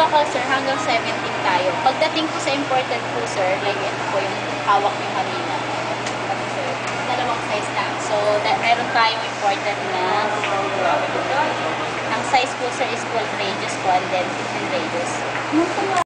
ako, sir, hanggang 17 tayo. Pagdating po sa imported po, sir, like ito po yung hawak yung kanina. Ito, sir, dalawang size lang. So, that, meron tayong imported na ang size po, sir, is 12 radius po and then 15 radius.